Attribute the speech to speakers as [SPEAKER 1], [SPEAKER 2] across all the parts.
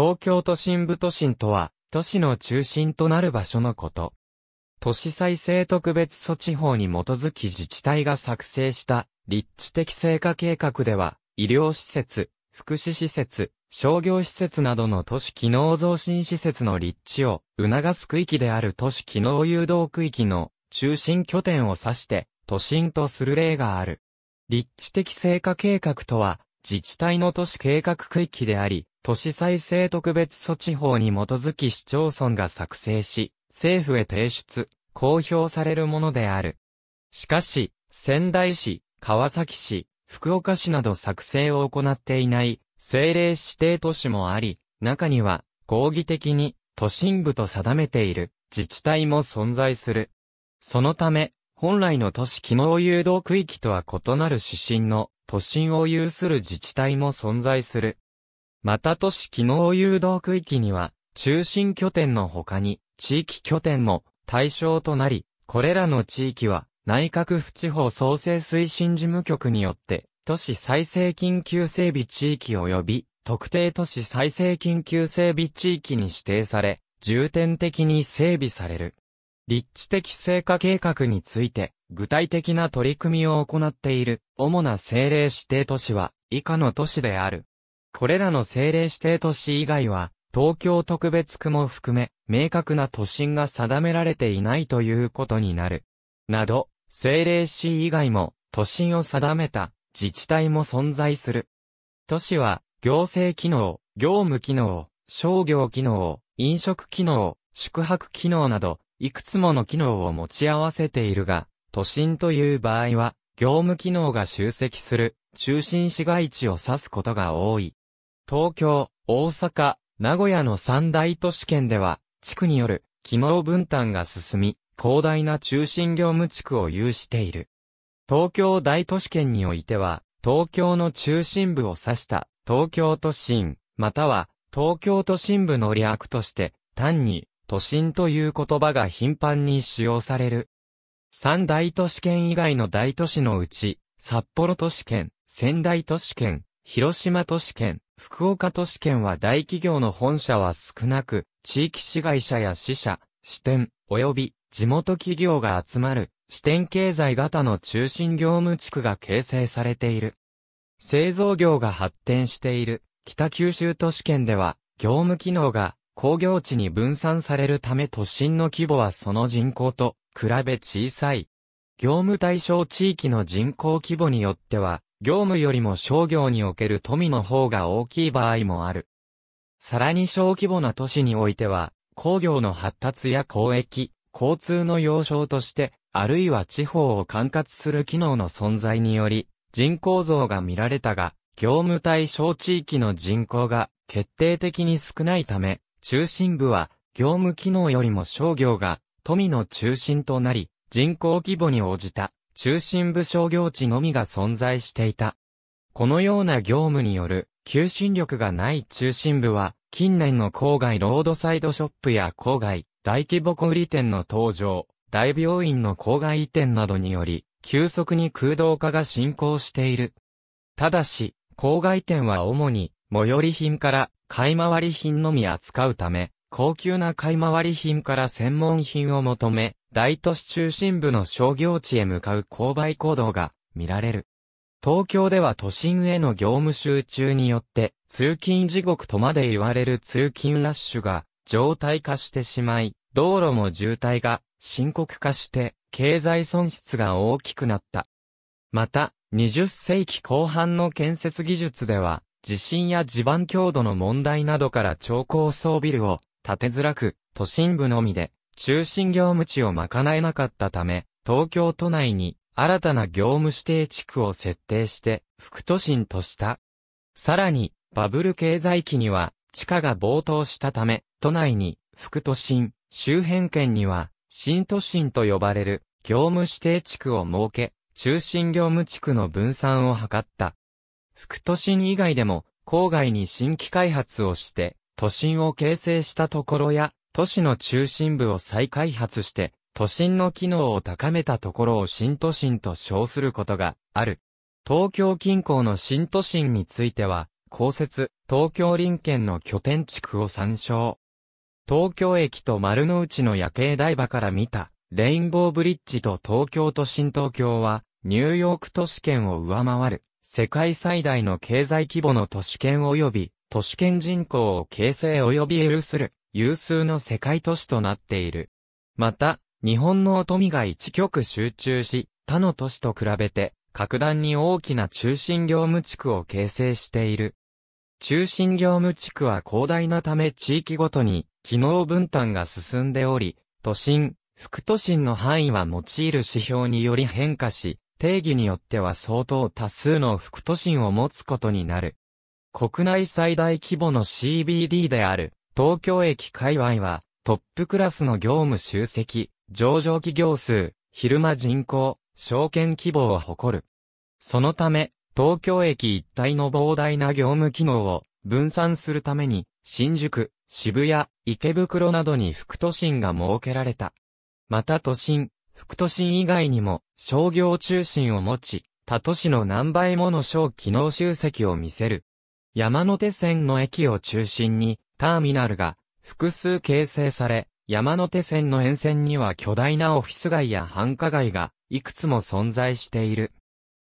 [SPEAKER 1] 東京都心部都心とは、都市の中心となる場所のこと。都市再生特別措置法に基づき自治体が作成した立地的成果計画では、医療施設、福祉施設、商業施設などの都市機能増進施設の立地を促す区域である都市機能誘導区域の中心拠点を指して都心とする例がある。立地的成果計画とは自治体の都市計画区域であり、都市再生特別措置法に基づき市町村が作成し、政府へ提出、公表されるものである。しかし、仙台市、川崎市、福岡市など作成を行っていない政令指定都市もあり、中には、合議的に都心部と定めている自治体も存在する。そのため、本来の都市機能誘導区域とは異なる指針の都心を有する自治体も存在する。また都市機能誘導区域には、中心拠点の他に、地域拠点も対象となり、これらの地域は、内閣府地方創生推進事務局によって、都市再生緊急整備地域及び、特定都市再生緊急整備地域に指定され、重点的に整備される。立地的成果計画について、具体的な取り組みを行っている、主な政令指定都市は、以下の都市である。これらの政令指定都市以外は、東京特別区も含め、明確な都心が定められていないということになる。など、政令市以外も、都心を定めた自治体も存在する。都市は、行政機能、業務機能、商業機能、飲食機能、宿泊機能など、いくつもの機能を持ち合わせているが、都心という場合は、業務機能が集積する中心市街地を指すことが多い。東京、大阪、名古屋の三大都市圏では、地区による機能分担が進み、広大な中心業務地区を有している。東京大都市圏においては、東京の中心部を指した東京都心、または東京都心部の略として、単に都心という言葉が頻繁に使用される。三大都市圏以外の大都市のうち、札幌都市圏、仙台都市圏、広島都市圏、福岡都市圏は大企業の本社は少なく、地域市街社や支社、支店、及び地元企業が集まる、支店経済型の中心業務地区が形成されている。製造業が発展している北九州都市圏では、業務機能が工業地に分散されるため都心の規模はその人口と比べ小さい。業務対象地域の人口規模によっては、業務よりも商業における富の方が大きい場合もある。さらに小規模な都市においては、工業の発達や交易、交通の要衝として、あるいは地方を管轄する機能の存在により、人口増が見られたが、業務対象地域の人口が決定的に少ないため、中心部は業務機能よりも商業が富の中心となり、人口規模に応じた中心部商業地のみが存在していた。このような業務による求心力がない中心部は、近年の郊外ロードサイドショップや郊外、大規模小売店の登場、大病院の郊外移転などにより、急速に空洞化が進行している。ただし、郊外店は主に、最寄り品から買い回り品のみ扱うため、高級な買い回り品から専門品を求め、大都市中心部の商業地へ向かう購買行動が見られる。東京では都心への業務集中によって、通勤地獄とまで言われる通勤ラッシュが常態化してしまい、道路も渋滞が深刻化して、経済損失が大きくなった。また、20世紀後半の建設技術では、地震や地盤強度の問題などから超高層ビルを建てづらく、都心部のみで中心業務地を賄えなかったため、東京都内に新たな業務指定地区を設定して副都心とした。さらに、バブル経済期には地価が暴騰したため、都内に副都心、周辺県には新都心と呼ばれる業務指定地区を設け、中心業務地区の分散を図った。副都心以外でも郊外に新規開発をして都心を形成したところや都市の中心部を再開発して、都心の機能を高めたところを新都心と称することがある。東京近郊の新都心については、公設、東京林県の拠点地区を参照。東京駅と丸の内の夜景台場から見た、レインボーブリッジと東京都心東京は、ニューヨーク都市圏を上回る、世界最大の経済規模の都市圏及び、都市圏人口を形成及び有する、有数の世界都市となっている。また、日本の富が一極集中し、他の都市と比べて、格段に大きな中心業務地区を形成している。中心業務地区は広大なため地域ごとに機能分担が進んでおり、都心、副都心の範囲は用いる指標により変化し、定義によっては相当多数の副都心を持つことになる。国内最大規模の CBD である東京駅界隈はトップクラスの業務集積、上場企業数、昼間人口、証券規模を誇る。そのため、東京駅一帯の膨大な業務機能を分散するために、新宿、渋谷、池袋などに副都心が設けられた。また都心、副都心以外にも商業中心を持ち、他都市の何倍もの小機能集積を見せる。山手線の駅を中心にターミナルが複数形成され、山手線の沿線には巨大なオフィス街や繁華街がいくつも存在している。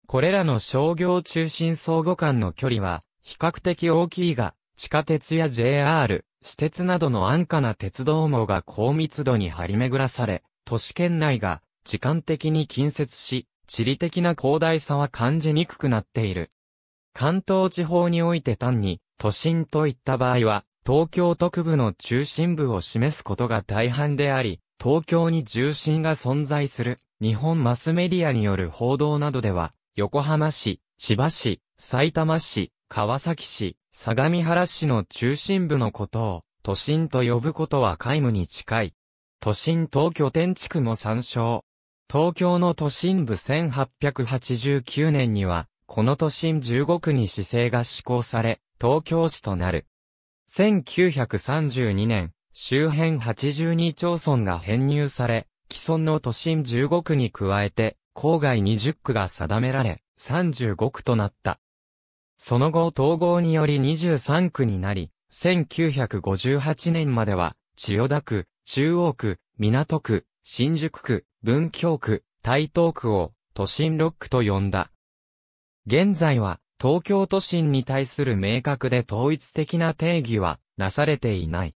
[SPEAKER 1] これらの商業中心相互間の距離は比較的大きいが、地下鉄や JR、私鉄などの安価な鉄道網が高密度に張り巡らされ、都市圏内が時間的に近接し、地理的な広大さは感じにくくなっている。関東地方において単に都心といった場合は、東京特部の中心部を示すことが大半であり、東京に重心が存在する日本マスメディアによる報道などでは、横浜市、千葉市、埼玉市、川崎市、相模原市の中心部のことを、都心と呼ぶことは皆無に近い。都心東拠点地区も参照。東京の都心部1889年には、この都心15区に市政が施行され、東京市となる。1932年、周辺82町村が編入され、既存の都心15区に加えて、郊外20区が定められ、35区となった。その後統合により23区になり、1958年までは、千代田区、中央区、港区、新宿区、文京区、台東区を都心6区と呼んだ。現在は東京都心に対する明確で統一的な定義はなされていない。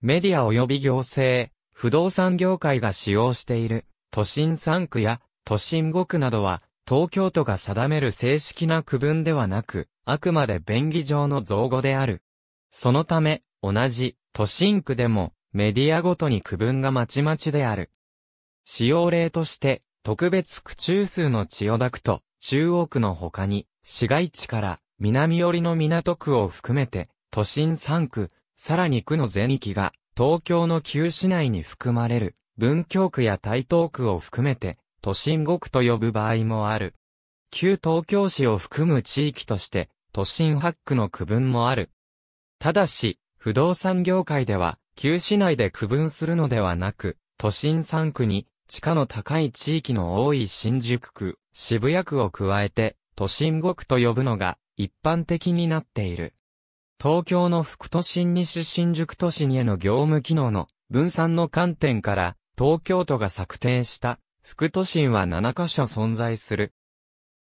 [SPEAKER 1] メディア及び行政、不動産業界が使用している都心3区や都心5区などは、東京都が定める正式な区分ではなく、あくまで便宜上の造語である。そのため、同じ都心区でも、メディアごとに区分がまちまちである。使用例として、特別区中数の千代田区と中央区の他に、市街地から南寄りの港区を含めて、都心3区、さらに区の全域が東京の旧市内に含まれる文京区や台東区を含めて都心5区と呼ぶ場合もある。旧東京市を含む地域として、都心8区の区分もある。ただし、不動産業界では、旧市内で区分するのではなく、都心3区に、地価の高い地域の多い新宿区、渋谷区を加えて、都心5区と呼ぶのが一般的になっている。東京の副都心西新宿都心への業務機能の分散の観点から、東京都が策定した副都心は7カ所存在する。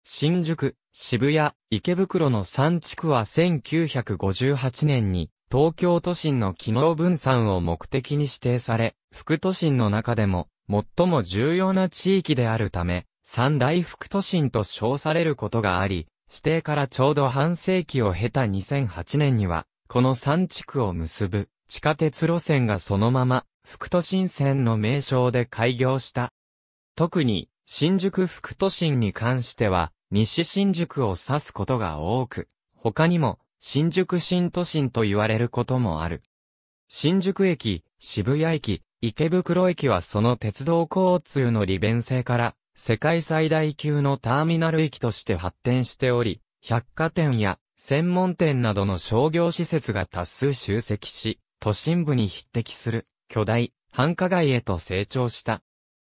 [SPEAKER 1] 新宿、渋谷、池袋の3地区は1958年に東京都心の機能分散を目的に指定され、副都心の中でも最も重要な地域であるため、三大副都心と称されることがあり、指定からちょうど半世紀を経た2008年には、この3地区を結ぶ地下鉄路線がそのまま副都心線の名称で開業した。特に、新宿副都心に関しては、西新宿を指すことが多く、他にも、新宿新都心と言われることもある。新宿駅、渋谷駅、池袋駅はその鉄道交通の利便性から、世界最大級のターミナル駅として発展しており、百貨店や専門店などの商業施設が多数集積し、都心部に匹敵する巨大繁華街へと成長した。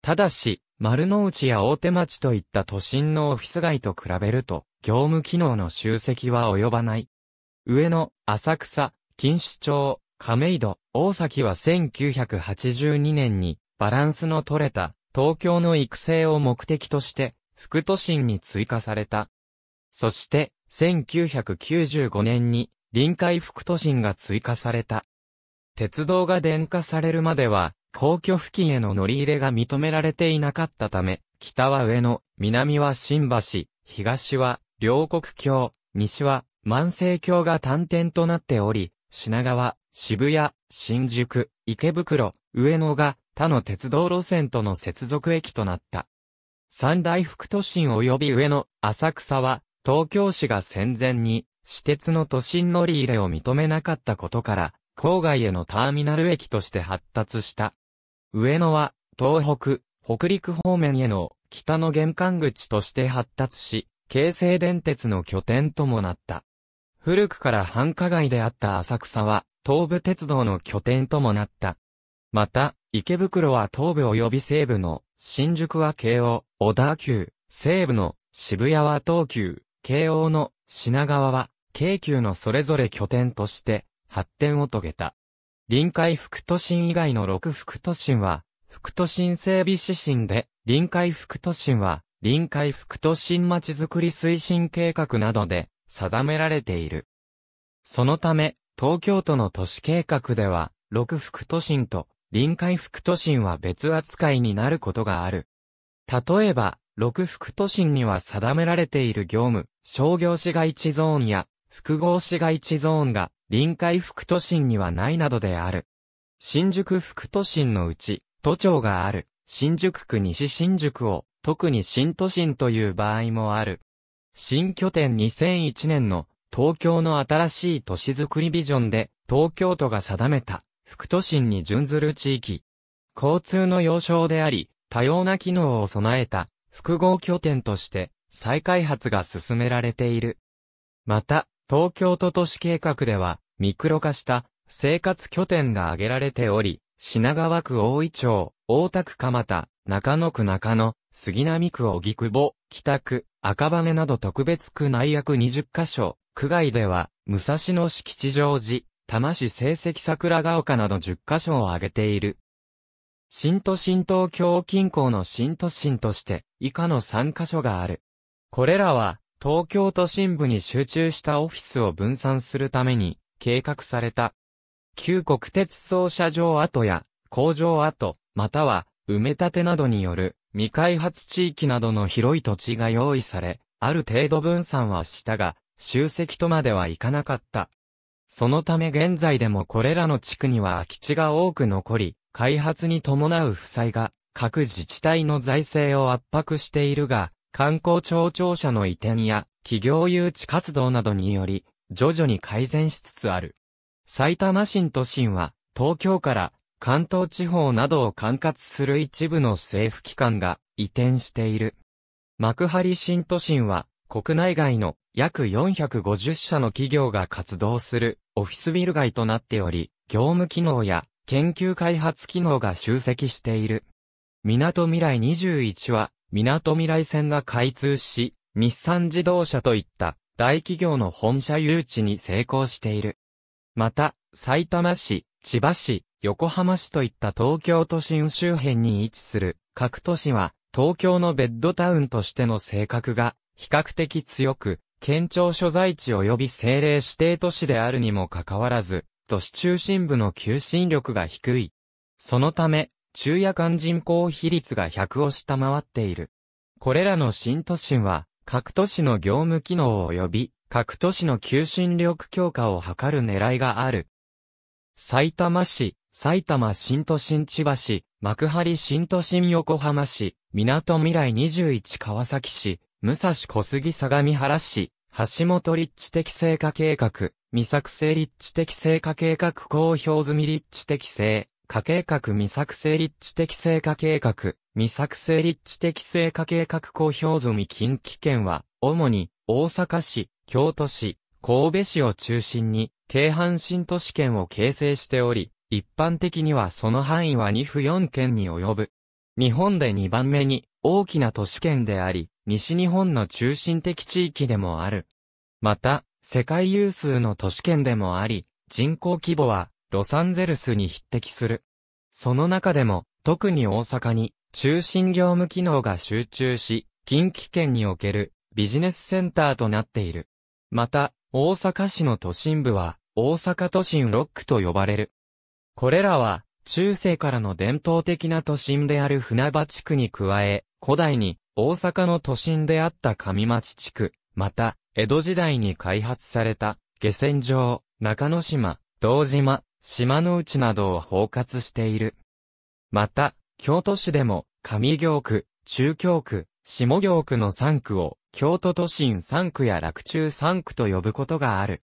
[SPEAKER 1] ただし、丸の内や大手町といった都心のオフィス街と比べると、業務機能の集積は及ばない。上野、浅草、錦糸町、亀戸、大崎は1982年にバランスの取れた東京の育成を目的として副都心に追加された。そして1995年に臨海副都心が追加された。鉄道が電化されるまでは皇居付近への乗り入れが認められていなかったため、北は上野、南は新橋、東は両国橋、西は万世橋が単点となっており、品川、渋谷、新宿、池袋、上野が他の鉄道路線との接続駅となった。三大副都心及び上野、浅草は、東京市が戦前に、私鉄の都心乗り入れを認めなかったことから、郊外へのターミナル駅として発達した。上野は、東北、北陸方面への北の玄関口として発達し、京成電鉄の拠点ともなった。古くから繁華街であった浅草は、東武鉄道の拠点ともなった。また、池袋は東部及び西部の、新宿は京王、小田急、西部の、渋谷は東急、京王の、品川は、京急のそれぞれ拠点として、発展を遂げた。臨海副都心以外の6副都心は、副都心整備指針で、臨海副都心は、臨海副都心町づくり推進計画などで、定められている。そのため、東京都の都市計画では、6副都心と臨海副都心は別扱いになることがある。例えば、6副都心には定められている業務、商業市街地ゾーンや複合市街地ゾーンが臨海副都心にはないなどである。新宿副都心のうち、都庁がある新宿区西新宿を特に新都心という場合もある。新拠点2001年の東京の新しい都市づくりビジョンで、東京都が定めた、副都心に準ずる地域。交通の要衝であり、多様な機能を備えた、複合拠点として、再開発が進められている。また、東京都都市計画では、ミクロ化した生活拠点が挙げられており、品川区大井町、大田区蒲田、中野区中野、杉並区荻窪、北区、赤羽など特別区内約20カ所、区外では、武蔵野市吉祥寺、多摩市成績桜ヶ丘など10カ所を挙げている。新都心東京近郊の新都心として、以下の3カ所がある。これらは、東京都心部に集中したオフィスを分散するために、計画された。旧国鉄操車場跡や、工場跡、または、埋め立てなどによる、未開発地域などの広い土地が用意され、ある程度分散はしたが、集積とまではいかなかった。そのため現在でもこれらの地区には空き地が多く残り、開発に伴う負債が各自治体の財政を圧迫しているが、観光庁庁舎の移転や企業誘致活動などにより、徐々に改善しつつある。埼玉新都心は、東京から関東地方などを管轄する一部の政府機関が移転している。幕張新都心は、国内外の約450社の企業が活動するオフィスビル街となっており、業務機能や研究開発機能が集積している。港未来21は、港未来線が開通し、日産自動車といった大企業の本社誘致に成功している。また、埼玉市、千葉市、横浜市といった東京都心周辺に位置する各都市は、東京のベッドタウンとしての性格が比較的強く、県庁所在地及び政令指定都市であるにもかかわらず、都市中心部の求心力が低い。そのため、中夜間人口比率が100を下回っている。これらの新都心は、各都市の業務機能及び、各都市の求心力強化を図る狙いがある。埼玉市、埼玉新都心千葉市、幕張新都心横浜市、港未来21川崎市、武蔵小杉相模原市、橋本立地的成果計画、未作成立地的成果計画公表済み立地的成果計画未作成立地的成果計画、未作成立地的成果計画公表済み近畿圏は、主に、大阪市、京都市、神戸市を中心に、京阪新都市圏を形成しており、一般的にはその範囲は2府4県に及ぶ。日本で2番目に大きな都市圏であり、西日本の中心的地域でもある。また、世界有数の都市圏でもあり、人口規模はロサンゼルスに匹敵する。その中でも、特に大阪に中心業務機能が集中し、近畿圏におけるビジネスセンターとなっている。また、大阪市の都心部は大阪都心ロックと呼ばれる。これらは中世からの伝統的な都心である船場地区に加え、古代に大阪の都心であった上町地区、また、江戸時代に開発された下船場、中之島、道島、島の内などを包括している。また、京都市でも上京区、中京区、下京区の3区を京都都心3区や洛中3区と呼ぶことがある。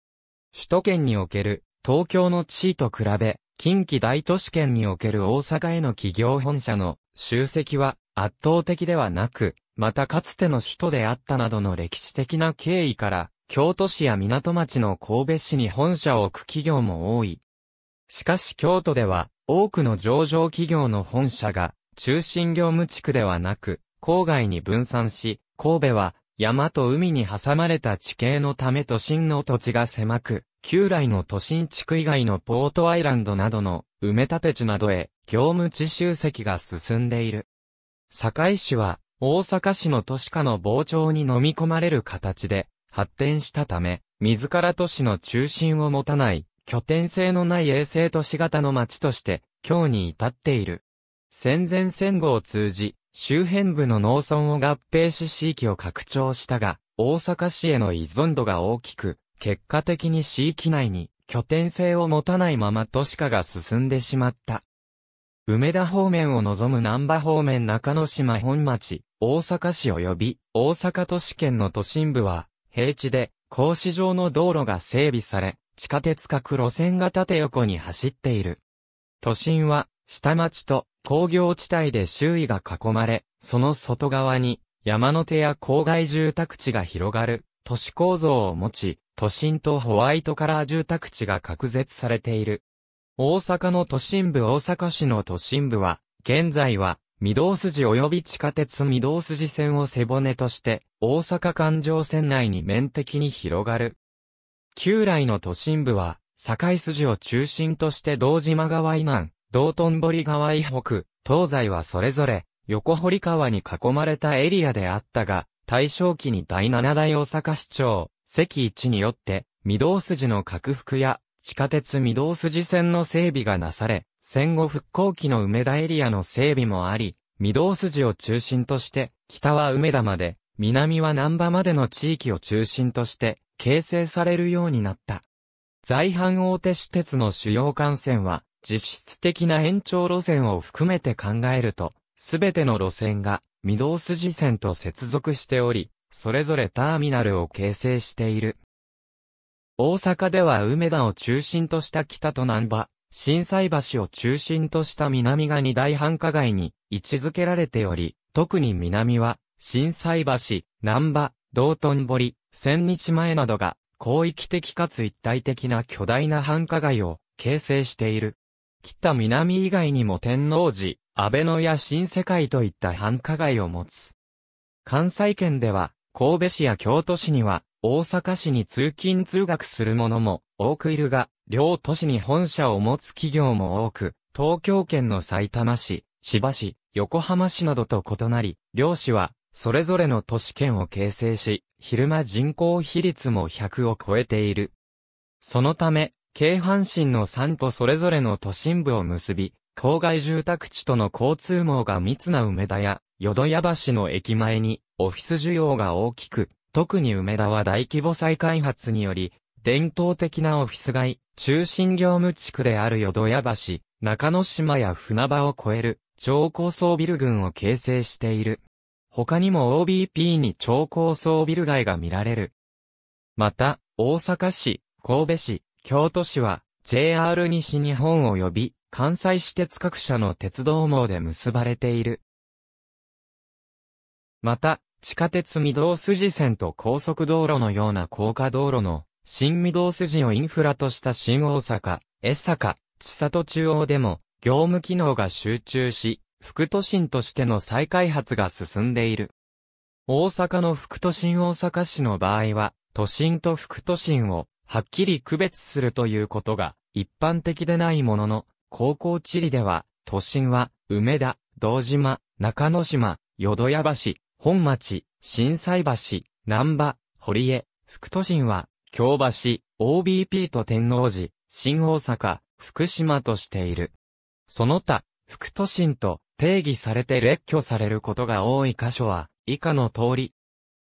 [SPEAKER 1] 首都圏における東京の地位と比べ、近畿大都市圏における大阪への企業本社の集積は圧倒的ではなく、またかつての首都であったなどの歴史的な経緯から、京都市や港町の神戸市に本社を置く企業も多い。しかし京都では、多くの上場企業の本社が、中心業務地区ではなく、郊外に分散し、神戸は、山と海に挟まれた地形のため都心の土地が狭く、旧来の都心地区以外のポートアイランドなどの埋め立て地などへ業務地集積が進んでいる。堺市は大阪市の都市化の膨張に飲み込まれる形で発展したため、自ら都市の中心を持たない拠点性のない衛星都市型の街として今日に至っている。戦前戦後を通じ、周辺部の農村を合併し地域を拡張したが、大阪市への依存度が大きく、結果的に地域内に拠点性を持たないまま都市化が進んでしまった。梅田方面を望む南波方面中之島本町、大阪市及び大阪都市圏の都心部は平地で格子状の道路が整備され、地下鉄各路線が縦横に走っている。都心は下町と工業地帯で周囲が囲まれ、その外側に山の手や郊外住宅地が広がる都市構造を持ち、都心とホワイトカラー住宅地が隔絶されている。大阪の都心部大阪市の都心部は、現在は、御堂筋及び地下鉄御堂筋線を背骨として、大阪環状線内に面的に広がる。旧来の都心部は、境筋を中心として道島川以南、道頓堀川以北、東西はそれぞれ、横堀川に囲まれたエリアであったが、大正期に第七代大阪市長、関一によって、御堂筋の拡幅や、地下鉄御堂筋線の整備がなされ、戦後復興期の梅田エリアの整備もあり、御堂筋を中心として、北は梅田まで、南は南波までの地域を中心として、形成されるようになった。在阪大手私鉄の主要幹線は、実質的な延長路線を含めて考えると、すべての路線が、御堂筋線と接続しており、それぞれターミナルを形成している。大阪では梅田を中心とした北と南波、震災橋を中心とした南が二大繁華街に位置づけられており、特に南は、震災橋、南波、道頓堀、千日前などが、広域的かつ一体的な巨大な繁華街を形成している。北南以外にも天王寺、安倍野や新世界といった繁華街を持つ。関西圏では、神戸市や京都市には、大阪市に通勤通学する者も多くいるが、両都市に本社を持つ企業も多く、東京圏の埼玉市、千葉市、横浜市などと異なり、両市は、それぞれの都市圏を形成し、昼間人口比率も100を超えている。そのため、京阪神の3とそれぞれの都心部を結び、郊外住宅地との交通網が密な梅田や、淀屋橋の駅前に、オフィス需要が大きく、特に梅田は大規模再開発により、伝統的なオフィス街、中心業務地区である淀屋橋、中之島や船場を超える超高層ビル群を形成している。他にも OBP に超高層ビル街が見られる。また、大阪市、神戸市、京都市は JR 西日本及び関西私鉄各社の鉄道網で結ばれている。また、地下鉄御堂筋線と高速道路のような高架道路の新御堂筋をインフラとした新大阪、江坂、千里中央でも業務機能が集中し、副都心としての再開発が進んでいる。大阪の副都心大阪市の場合は、都心と副都心をはっきり区別するということが一般的でないものの、高校地理では、都心は、梅田、道島、中之島、淀屋橋、本町、震災橋、南波、堀江、副都心は、京橋、OBP と天王寺、新大阪、福島としている。その他、副都心と定義されて列挙されることが多い箇所は、以下の通り。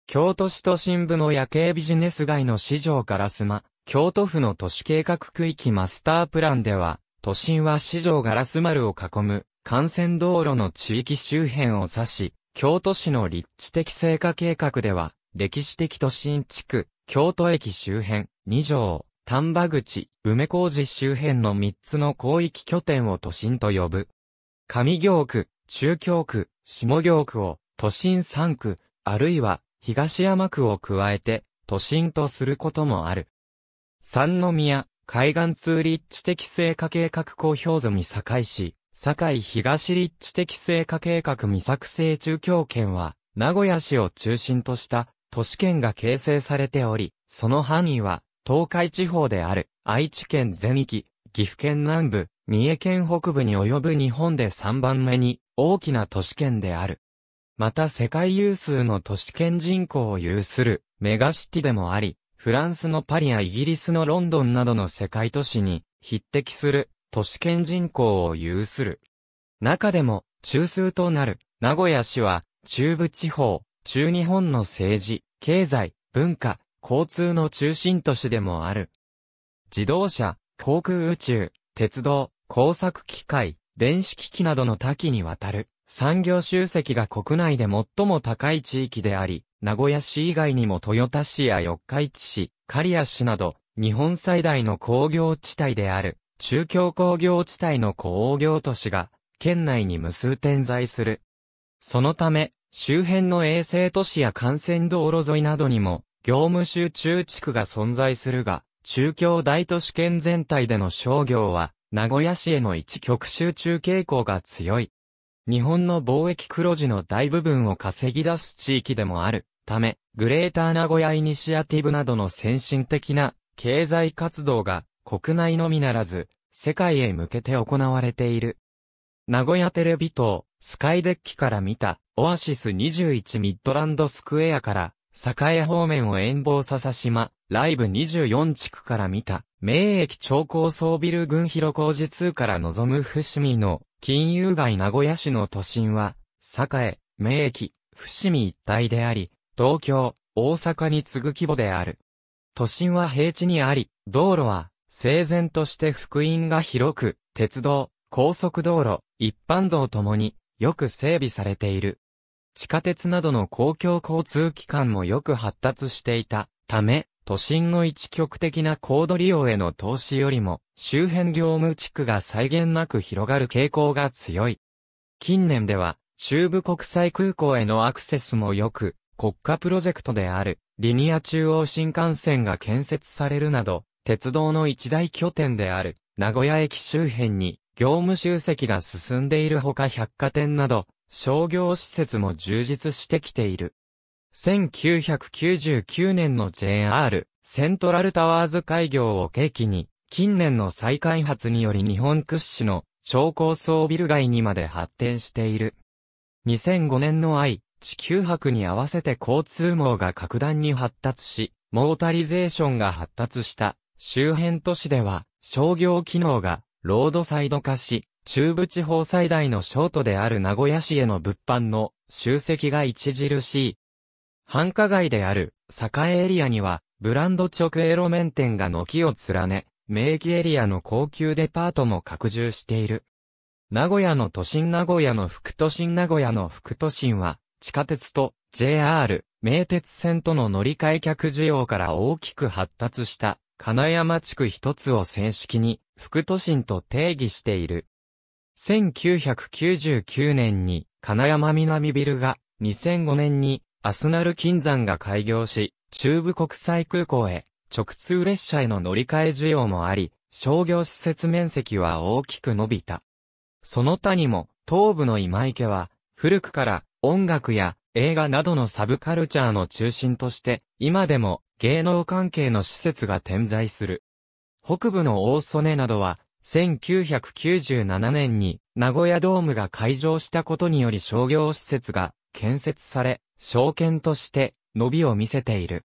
[SPEAKER 1] 京都市都心部の夜景ビジネス街の市場からスマ、京都府の都市計画区域マスタープランでは、都心は市場ガラス丸を囲む幹線道路の地域周辺を指し、京都市の立地的成果計画では、歴史的都心地区、京都駅周辺、二条、丹波口、梅小路周辺の三つの広域拠点を都心と呼ぶ。上京区、中京区、下京区を都心三区、あるいは東山区を加えて都心とすることもある。三宮、海岸通立地的成果計画公表済み堺市、堺東立地的成果計画未作成中京圏は、名古屋市を中心とした都市圏が形成されており、その範囲は、東海地方である、愛知県全域、岐阜県南部、三重県北部に及ぶ日本で3番目に大きな都市圏である。また世界有数の都市圏人口を有するメガシティでもあり、フランスのパリやイギリスのロンドンなどの世界都市に匹敵する都市圏人口を有する。中でも中枢となる名古屋市は中部地方、中日本の政治、経済、文化、交通の中心都市でもある。自動車、航空宇宙、鉄道、工作機械、電子機器などの多岐にわたる産業集積が国内で最も高い地域であり、名古屋市以外にも豊田市や四日市市、刈谷市など、日本最大の工業地帯である、中京工業地帯の工業都市が、県内に無数点在する。そのため、周辺の衛星都市や幹線道路沿いなどにも、業務集中地区が存在するが、中京大都市圏全体での商業は、名古屋市への一極集中傾向が強い。日本の貿易黒字の大部分を稼ぎ出す地域でもあるため、グレーター名古屋イニシアティブなどの先進的な経済活動が国内のみならず世界へ向けて行われている。名古屋テレビ塔、スカイデッキから見たオアシス21ミッドランドスクエアから栄方面を遠望笹島、ライブ24地区から見た、名駅超高層ビル群広工事2から望む伏見の金融街名古屋市の都心は、栄、名駅、伏見一帯であり、東京、大阪に次ぐ規模である。都心は平地にあり、道路は、整然として福音が広く、鉄道、高速道路、一般道ともに、よく整備されている。地下鉄などの公共交通機関もよく発達していたため、都心の一極的な高度利用への投資よりも、周辺業務地区が際限なく広がる傾向が強い。近年では、中部国際空港へのアクセスも良く、国家プロジェクトである、リニア中央新幹線が建設されるなど、鉄道の一大拠点である、名古屋駅周辺に、業務集積が進んでいるほか百貨店など、商業施設も充実してきている。1999年の JR セントラルタワーズ開業を契機に、近年の再開発により日本屈指の超高層ビル街にまで発展している。2005年の愛、地球博に合わせて交通網が格段に発達し、モータリゼーションが発達した周辺都市では商業機能がロードサイド化し、中部地方最大のショートである名古屋市への物販の集積が著しい。繁華街である、栄エリアには、ブランド直営路面店が軒を連ね、名駅エリアの高級デパートも拡充している。名古屋の都心名古屋の副都心名古屋の副都心は、地下鉄と JR、名鉄線との乗り換え客需要から大きく発達した、金山地区一つを正式に、副都心と定義している。1999年に、金山南ビルが、2005年に、アスナル金山が開業し、中部国際空港へ直通列車への乗り換え需要もあり、商業施設面積は大きく伸びた。その他にも、東部の今池は、古くから音楽や映画などのサブカルチャーの中心として、今でも芸能関係の施設が点在する。北部の大曽根などは、1997年に名古屋ドームが開場したことにより商業施設が建設され、証券として伸びを見せている。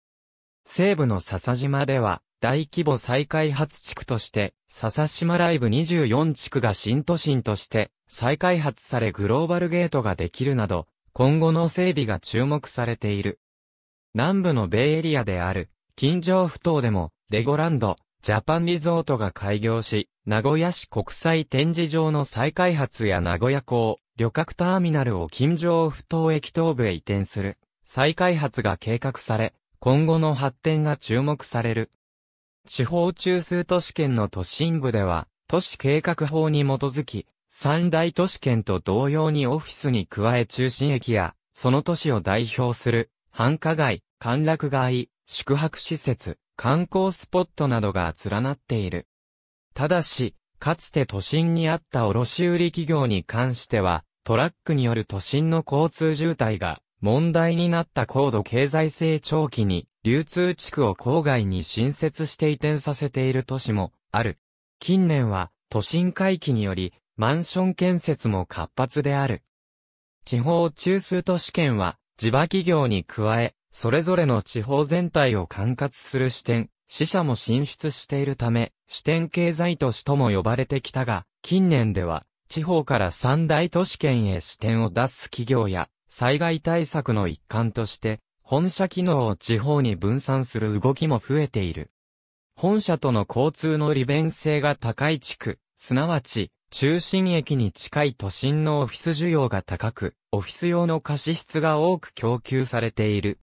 [SPEAKER 1] 西部の笹島では、大規模再開発地区として、笹島ライブ24地区が新都心として再開発されグローバルゲートができるなど、今後の整備が注目されている。南部のベイエリアである、近城埠頭でも、レゴランド、ジャパンリゾートが開業し、名古屋市国際展示場の再開発や名古屋港、旅客ターミナルを近城埠頭駅東部へ移転する、再開発が計画され、今後の発展が注目される。地方中枢都市圏の都心部では、都市計画法に基づき、三大都市圏と同様にオフィスに加え中心駅や、その都市を代表する、繁華街、歓楽街、宿泊施設、観光スポットなどが連なっている。ただし、かつて都心にあった卸売企業に関しては、トラックによる都心の交通渋滞が問題になった高度経済成長期に流通地区を郊外に新設して移転させている都市もある。近年は都心回帰によりマンション建設も活発である。地方中枢都市圏は地場企業に加え、それぞれの地方全体を管轄する支店、死者も進出しているため、支店経済都市とも呼ばれてきたが、近年では、地方から三大都市圏へ支店を出す企業や、災害対策の一環として、本社機能を地方に分散する動きも増えている。本社との交通の利便性が高い地区、すなわち、中心駅に近い都心のオフィス需要が高く、オフィス用の貸し室が多く供給されている。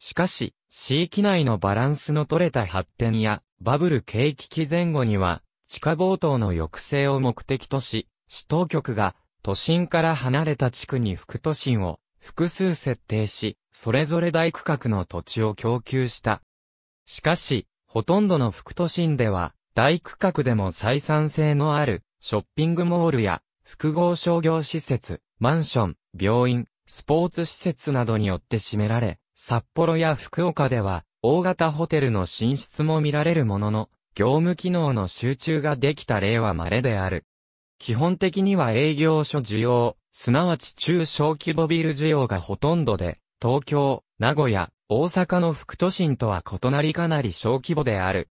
[SPEAKER 1] しかし、地域内のバランスの取れた発展や、バブル景気期前後には、地下暴騰の抑制を目的とし、市当局が都心から離れた地区に副都心を複数設定し、それぞれ大区画の土地を供給した。しかし、ほとんどの副都心では、大区画でも採算性のあるショッピングモールや複合商業施設、マンション、病院、スポーツ施設などによって占められ、札幌や福岡では大型ホテルの進出も見られるものの、業務機能の集中ができた例は稀である。基本的には営業所需要、すなわち中小規模ビル需要がほとんどで、東京、名古屋、大阪の副都心とは異なりかなり小規模である。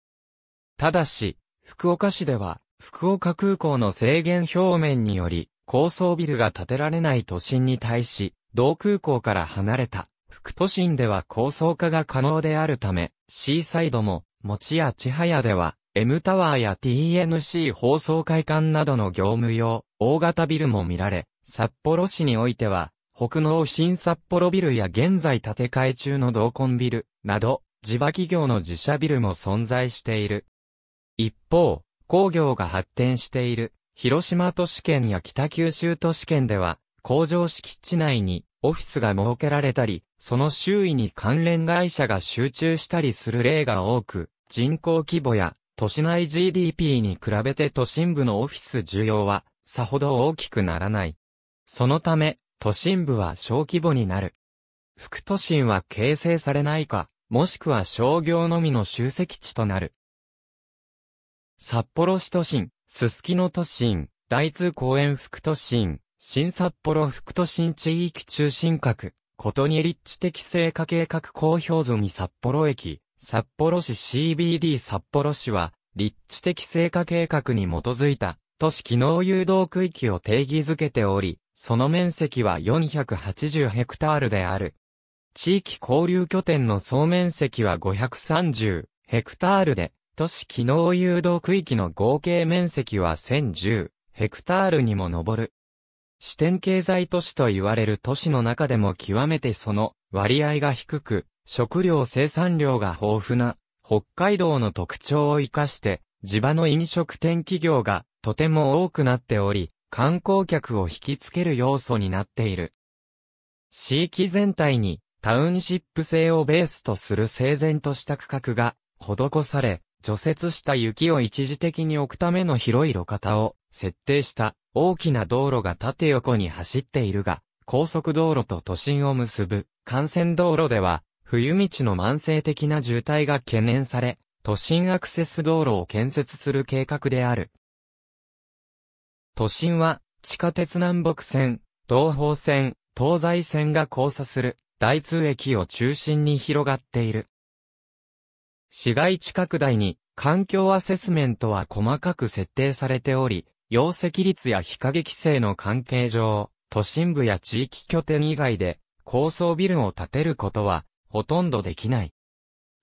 [SPEAKER 1] ただし、福岡市では、福岡空港の制限表面により、高層ビルが建てられない都心に対し、同空港から離れた、副都心では高層化が可能であるため、シーサイドも、持や千早では、M タワーや TNC 放送会館などの業務用、大型ビルも見られ、札幌市においては、北農新札幌ビルや現在建て替え中の同梱ビル、など、地場企業の自社ビルも存在している。一方、工業が発展している、広島都市圏や北九州都市圏では、工場敷地内にオフィスが設けられたり、その周囲に関連会社が集中したりする例が多く、人口規模や都市内 GDP に比べて都心部のオフィス需要はさほど大きくならない。そのため、都心部は小規模になる。副都心は形成されないか、もしくは商業のみの集積地となる。札幌市都心、すすきの都心、大通公園副都心、新札幌副都心地域中心核、ことに立地的成果計画公表済み札幌駅、札幌市 CBD 札幌市は、立地的成果計画に基づいた、都市機能誘導区域を定義づけており、その面積は480ヘクタールである。地域交流拠点の総面積は530ヘクタールで、都市機能誘導区域の合計面積は1010ヘクタールにも上る。支店経済都市と言われる都市の中でも極めてその割合が低く、食料生産量が豊富な北海道の特徴を活かして、地場の飲食店企業がとても多くなっており、観光客を引きつける要素になっている。地域全体にタウンシップ性をベースとする整然とした区画が施され、除雪した雪を一時的に置くための広い路肩を設定した大きな道路が縦横に走っているが、高速道路と都心を結ぶ幹線道路では冬道の慢性的な渋滞が懸念され、都心アクセス道路を建設する計画である。都心は、地下鉄南北線、東方線、東西線が交差する、大通駅を中心に広がっている。市街地拡大に、環境アセスメントは細かく設定されており、容積率や日陰規制の関係上、都心部や地域拠点以外で、高層ビルを建てることは、ほとんどできない。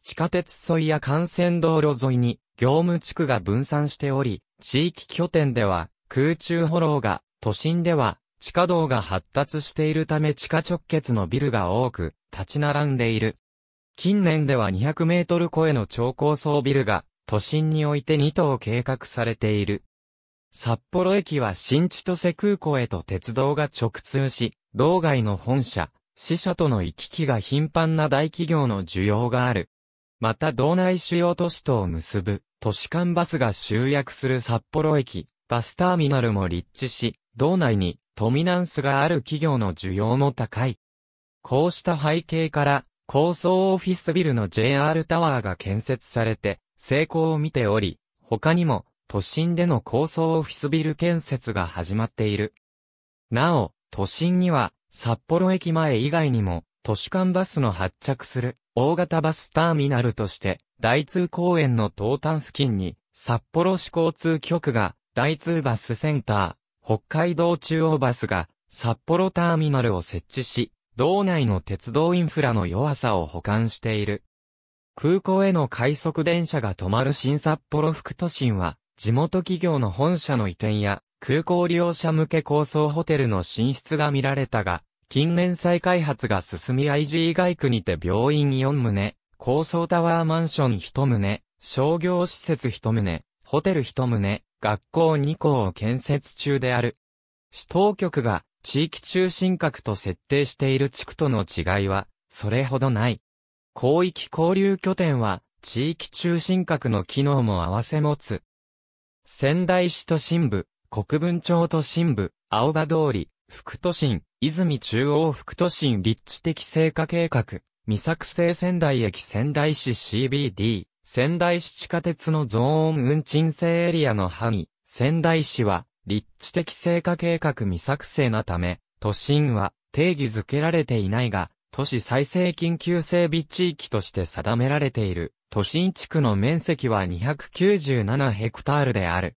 [SPEAKER 1] 地下鉄沿いや幹線道路沿いに業務地区が分散しており、地域拠点では空中歩道が、都心では地下道が発達しているため地下直結のビルが多く立ち並んでいる。近年では200メートル超えの超高層ビルが都心において2棟計画されている。札幌駅は新千歳空港へと鉄道が直通し、道外の本社、死者との行き来が頻繁な大企業の需要がある。また道内主要都市とを結ぶ都市間バスが集約する札幌駅、バスターミナルも立地し、道内にドミナンスがある企業の需要も高い。こうした背景から、高層オフィスビルの JR タワーが建設されて、成功を見ており、他にも、都心での高層オフィスビル建設が始まっている。なお、都心には、札幌駅前以外にも、都市間バスの発着する大型バスターミナルとして、大通公園の東端付近に、札幌市交通局が、大通バスセンター、北海道中央バスが、札幌ターミナルを設置し、道内の鉄道インフラの弱さを補完している。空港への快速電車が止まる新札幌副都心は、地元企業の本社の移転や、空港利用者向け高層ホテルの進出が見られたが、近年再開発が進み IG 外区にて病院4棟、高層タワーマンション1棟、商業施設1棟、ホテル1棟、学校2校を建設中である。市当局が地域中心核と設定している地区との違いは、それほどない。広域交流拠点は、地域中心核の機能も併せ持つ。仙台市都心部、国分町都心部、青葉通り、副都心、泉中央副都心立地的成果計画、未作成仙台駅仙台市 CBD、仙台市地下鉄のゾーン運賃制エリアの範囲、仙台市は、立地的成果計画未作成なため、都心は定義づけられていないが、都市再生緊急整備地域として定められている、都心地区の面積は297ヘクタールである。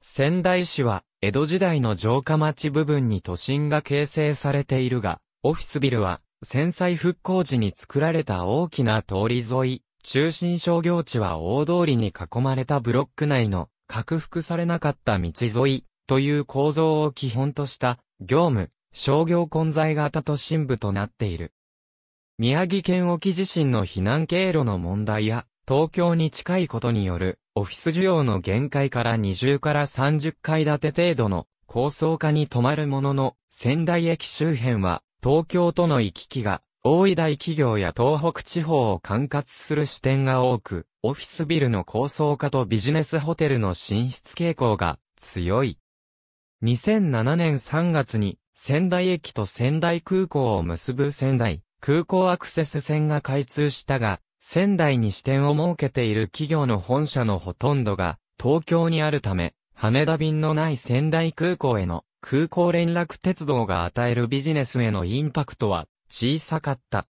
[SPEAKER 1] 仙台市は、江戸時代の城下町部分に都心が形成されているが、オフィスビルは、戦災復興時に作られた大きな通り沿い、中心商業地は大通りに囲まれたブロック内の、拡幅されなかった道沿い、という構造を基本とした、業務、商業混在型都心部となっている。宮城県沖地震の避難経路の問題や、東京に近いことによる、オフィス需要の限界から20から30階建て程度の高層化に止まるものの、仙台駅周辺は、東京との行き来が、大井大企業や東北地方を管轄する支店が多く、オフィスビルの高層化とビジネスホテルの進出傾向が強い。2007年3月に仙台駅と仙台空港を結ぶ仙台空港アクセス線が開通したが、仙台に支店を設けている企業の本社のほとんどが東京にあるため、羽田便のない仙台空港への空港連絡鉄道が与えるビジネスへのインパクトは小さかった。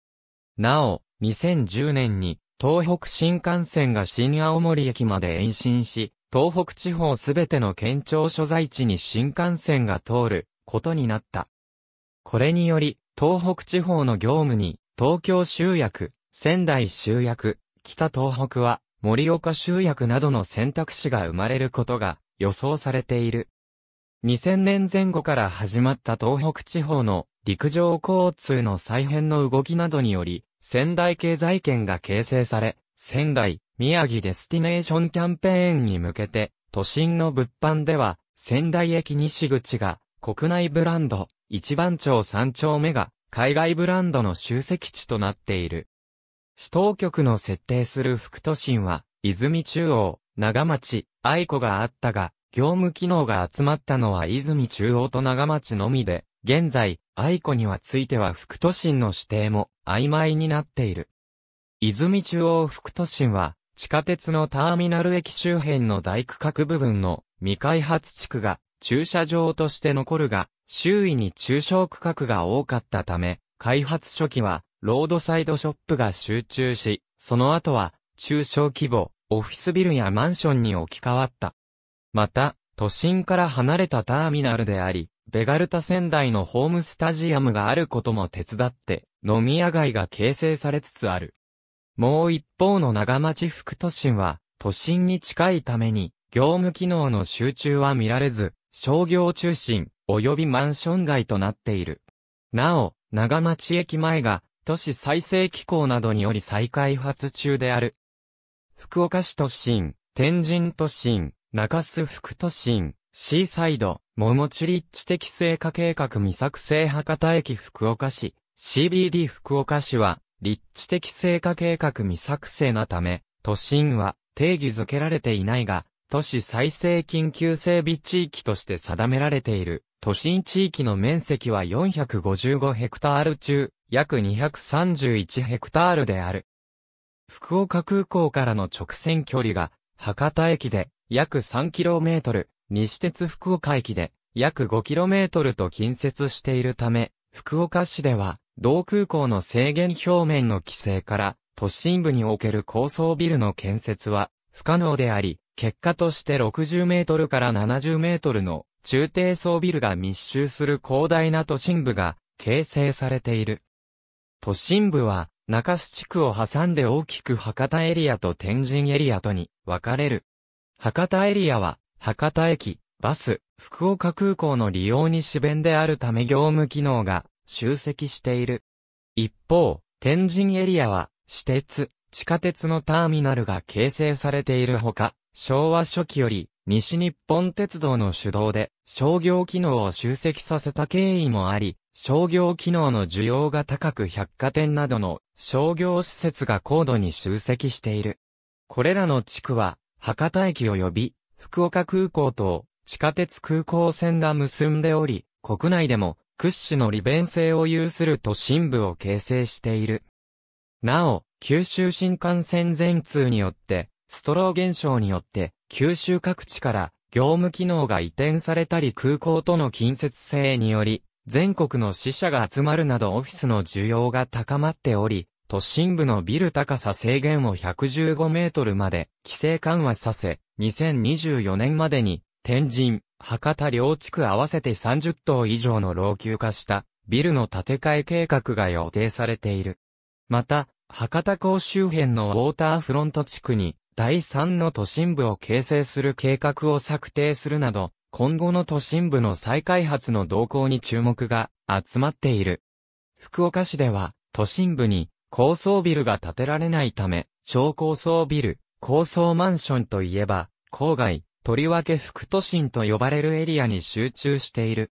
[SPEAKER 1] なお、2010年に東北新幹線が新青森駅まで延伸し、東北地方すべての県庁所在地に新幹線が通ることになった。これにより、東北地方の業務に、東京集約、仙台集約、北東北は、盛岡集約などの選択肢が生まれることが予想されている。2000年前後から始まった東北地方の陸上交通の再編の動きなどにより、仙台経済圏が形成され、仙台、宮城デスティネーションキャンペーンに向けて、都心の物販では、仙台駅西口が、国内ブランド、一番町三丁目が、海外ブランドの集積地となっている。市当局の設定する副都心は、泉中央、長町、愛子があったが、業務機能が集まったのは泉中央と長町のみで、現在、愛子にはついては副都心の指定も曖昧になっている。泉中央副都心は、地下鉄のターミナル駅周辺の大区画部分の未開発地区が駐車場として残るが、周囲に中小区画が多かったため、開発初期はロードサイドショップが集中し、その後は中小規模、オフィスビルやマンションに置き換わった。また、都心から離れたターミナルであり、ベガルタ仙台のホームスタジアムがあることも手伝って、飲み屋街が形成されつつある。もう一方の長町副都心は、都心に近いために、業務機能の集中は見られず、商業中心、及びマンション街となっている。なお、長町駅前が、都市再生機構などにより再開発中である。福岡市都心、天神都心、中洲副都心、シーサイド、桃地立地的成果計画未作成博多駅福岡市、CBD 福岡市は、立地的成果計画未作成なため、都心は定義づけられていないが、都市再生緊急整備地域として定められている、都心地域の面積は455ヘクタール中、約231ヘクタールである。福岡空港からの直線距離が、博多駅で約 3km、西鉄福岡駅で約 5km と近接しているため、福岡市では同空港の制限表面の規制から、都心部における高層ビルの建設は不可能であり、結果として60メートルから70メートルの中低層ビルが密集する広大な都心部が形成されている。都心部は中洲地区を挟んで大きく博多エリアと天神エリアとに分かれる。博多エリアは博多駅、バス、福岡空港の利用に支弁であるため業務機能が集積している。一方、天神エリアは、私鉄、地下鉄のターミナルが形成されているほか、昭和初期より、西日本鉄道の主導で、商業機能を集積させた経緯もあり、商業機能の需要が高く百貨店などの商業施設が高度に集積している。これらの地区は、博多駅及び、福岡空港と地下鉄空港線が結んでおり、国内でも屈指の利便性を有する都心部を形成している。なお、九州新幹線全通によって、ストロー現象によって、九州各地から業務機能が移転されたり空港との近接性により、全国の死者が集まるなどオフィスの需要が高まっており、都心部のビル高さ制限を115メートルまで規制緩和させ、2024年までに天神、博多両地区合わせて30棟以上の老朽化したビルの建て替え計画が予定されている。また、博多港周辺のウォーターフロント地区に第3の都心部を形成する計画を策定するなど、今後の都心部の再開発の動向に注目が集まっている。福岡市では都心部に高層ビルが建てられないため、超高層ビル、高層マンションといえば、郊外、とりわけ副都心と呼ばれるエリアに集中している。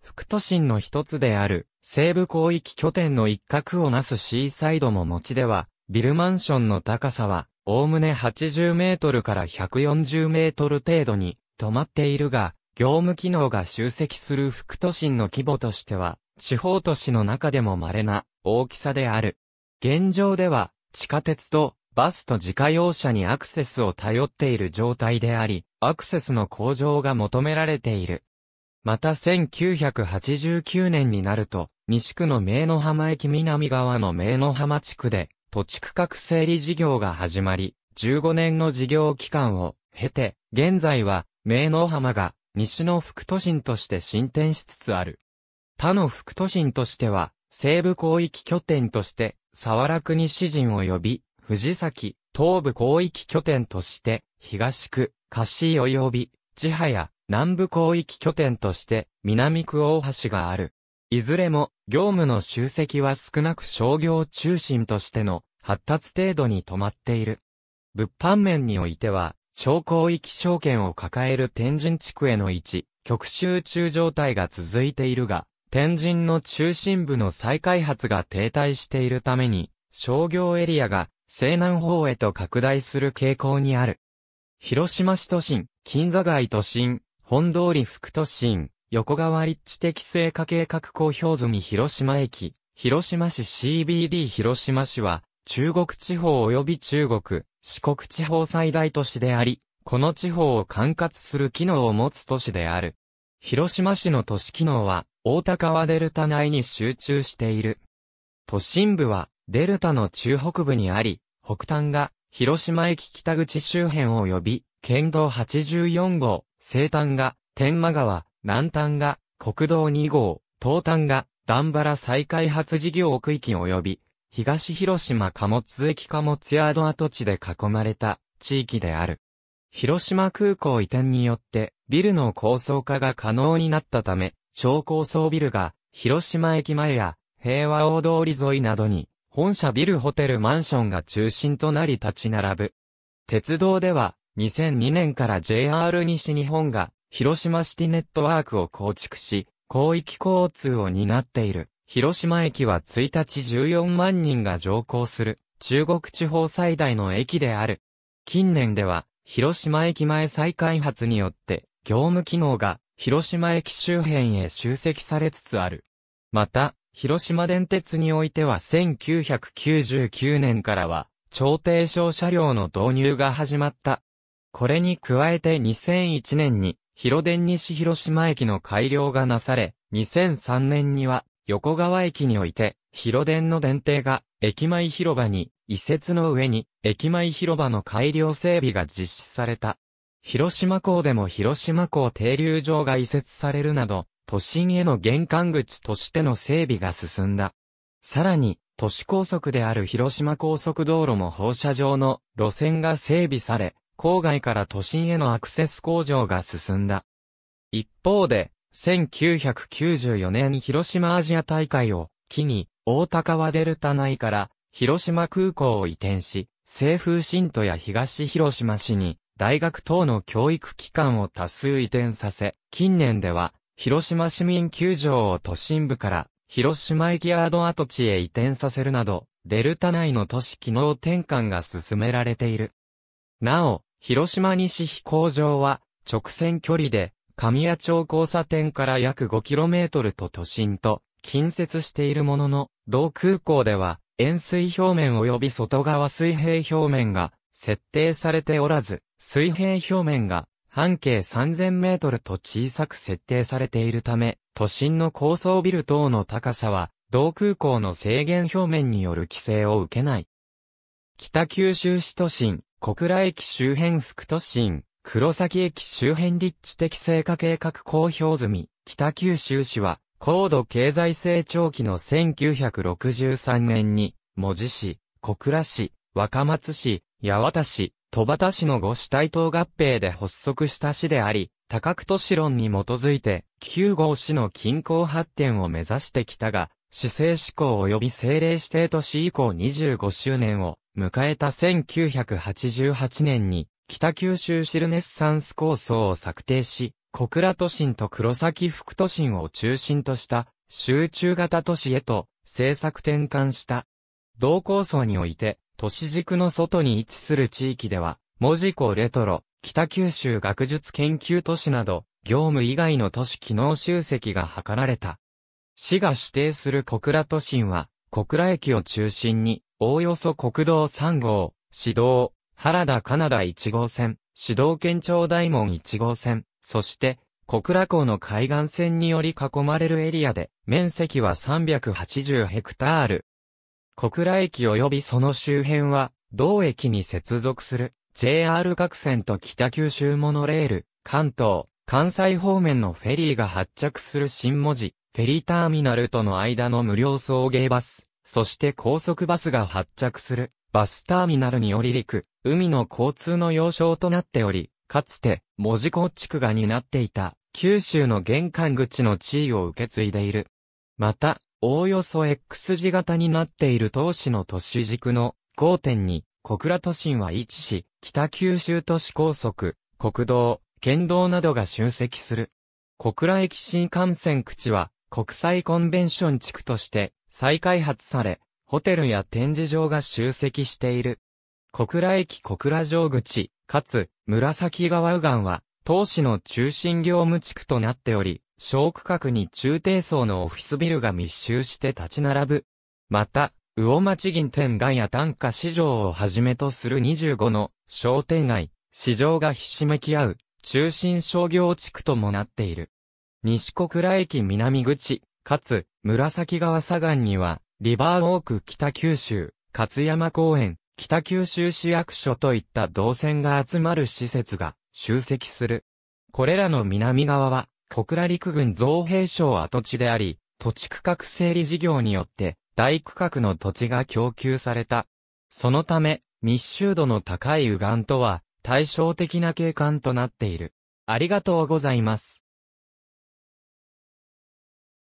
[SPEAKER 1] 副都心の一つである西部広域拠点の一角をなすシーサイドも持ちでは、ビルマンションの高さは、おおむね80メートルから140メートル程度に止まっているが、業務機能が集積する副都心の規模としては、地方都市の中でも稀な大きさである。現状では、地下鉄とバスと自家用車にアクセスを頼っている状態であり、アクセスの向上が求められている。また1989年になると、西区の名の浜駅南側の名の浜地区で、土地区画整理事業が始まり、15年の事業期間を経て、現在は、名の浜が西の副都心として進展しつつある。他の副都心としては、西部広域拠点として、沢楽西陣及び、藤崎、東部広域拠点として、東区、貸井及び、千早、南部広域拠点として、南区大橋がある。いずれも、業務の集積は少なく商業中心としての発達程度に止まっている。物販面においては、超広域証券を抱える天神地区への位置、極集中状態が続いているが、天神の中心部の再開発が停滞しているために、商業エリアが西南方へと拡大する傾向にある。広島市都心、金座街都心、本通り副都心、横川立地的成果計画公表済み広島駅、広島市 CBD 広島市は、中国地方及び中国、四国地方最大都市であり、この地方を管轄する機能を持つ都市である。広島市の都市機能は、大田川デルタ内に集中している。都心部は、デルタの中北部にあり、北端が、広島駅北口周辺及び、県道84号、西端が、天満川、南端が、国道2号、東端が、ダンバラ再開発事業区域及び、東広島貨物駅貨物ヤード跡地で囲まれた地域である。広島空港移転によってビルの高層化が可能になったため、超高層ビルが広島駅前や平和大通り沿いなどに本社ビルホテルマンションが中心となり立ち並ぶ。鉄道では2002年から JR 西日本が広島シティネットワークを構築し、広域交通を担っている。広島駅は1日14万人が乗降する中国地方最大の駅である。近年では広島駅前再開発によって業務機能が広島駅周辺へ集積されつつある。また、広島電鉄においては1999年からは超低床車両の導入が始まった。これに加えて2001年に広電西広島駅の改良がなされ、2003年には横川駅において、広電の電停が、駅前広場に、移設の上に、駅前広場の改良整備が実施された。広島港でも広島港停留場が移設されるなど、都心への玄関口としての整備が進んだ。さらに、都市高速である広島高速道路も放射状の路線が整備され、郊外から都心へのアクセス向上が進んだ。一方で、1994年に広島アジア大会を機に、大高川デルタ内から広島空港を移転し、西風新都や東広島市に大学等の教育機関を多数移転させ、近年では広島市民球場を都心部から広島駅ヤード跡地へ移転させるなど、デルタ内の都市機能転換が進められている。なお、広島西飛行場は直線距離で神谷町交差点から約 5km と都心と近接しているものの、同空港では円錐表面及び外側水平表面が設定されておらず、水平表面が半径3000メートルと小さく設定されているため、都心の高層ビル等の高さは、同空港の制限表面による規制を受けない。北九州市都心、小倉駅周辺副都心、黒崎駅周辺立地的成果計画公表済み、北九州市は、高度経済成長期の1963年に、文字市、小倉市、若松市、八幡市、戸畑市の五市対等合併で発足した市であり、多角都市論に基づいて、9号市の近郊発展を目指してきたが、市政施行及び政令指定都市以降25周年を迎えた1988年に、北九州市ルネッサンス構想を策定し、小倉都心と黒崎副都心を中心とした集中型都市へと政策転換した。同構想において、都市軸の外に位置する地域では、文字港レトロ、北九州学術研究都市など、業務以外の都市機能集積が図られた。市が指定する小倉都心は、小倉駅を中心に、おおよそ国道3号、市道、原田カナダ1号線、指導県庁大門1号線、そして、小倉港の海岸線により囲まれるエリアで、面積は380ヘクタール。小倉駅及びその周辺は、同駅に接続する、JR 各線と北九州モノレール、関東、関西方面のフェリーが発着する新文字、フェリーターミナルとの間の無料送迎バス、そして高速バスが発着する、バスターミナルにより陸、海の交通の要衝となっており、かつて、門司港地区が担っていた、九州の玄関口の地位を受け継いでいる。また、おおよそ X 字型になっている当市の都市軸の交点に、小倉都心は位置し、北九州都市高速、国道、県道などが集積する。小倉駅新幹線口は、国際コンベンション地区として再開発され、ホテルや展示場が集積している。小倉駅小倉城口、かつ、紫川右岸は、当市の中心業務地区となっており、小区画に中低層のオフィスビルが密集して立ち並ぶ。また、魚町銀店街や単価市場をはじめとする25の商店街、市場がひしめき合う中心商業地区ともなっている。西小倉駅南口、かつ、紫川左岸には、リバーオーク北九州、勝山公園、北九州市役所といった動線が集まる施設が集積する。これらの南側は、小倉陸軍造兵省跡地であり、土地区画整理事業によって大区画の土地が供給された。そのため、密集度の高い右岸とは対照的な景観となっている。ありがとうございます。